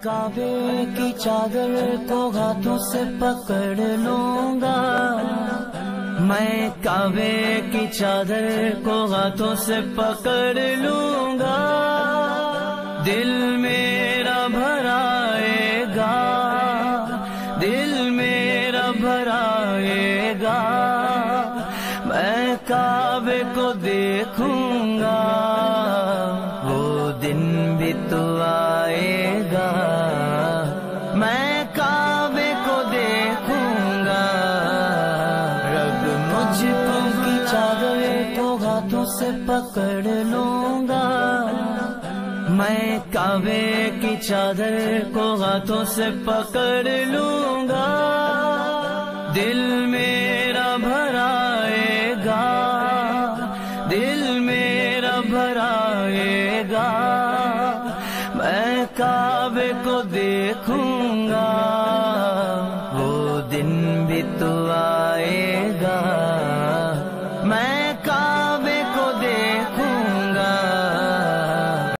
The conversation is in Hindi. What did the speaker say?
काबे की चादर को हाथों से पकड़ लूँगा। मैं काबे की चादर को हाथों से पकड़ लूँगा। दिल मेरा भराएगा, दिल मेरा भराएगा। मैं काबे को देखूँगा, वो दिन भी तो आएगा मैं काबे को देखूँगा। रब मुझको की चादर को हाथों से पकड़ लूँगा। मैं काबे की चादर को हाथों से पकड़ लूँगा। दिल मेरा भराएगा। दिल मेरा भराएगा। मैं काबे को देखूँगा दिन भी तो आएगा। मैं का